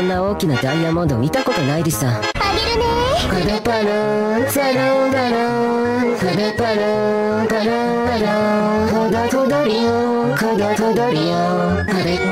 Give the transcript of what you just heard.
んな大きなダイヤモンド見たことないでさ。あげるね。カデパロサロガロカデパロガロガロコダトドリオカドトドリオカカド